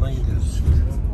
ないですよ。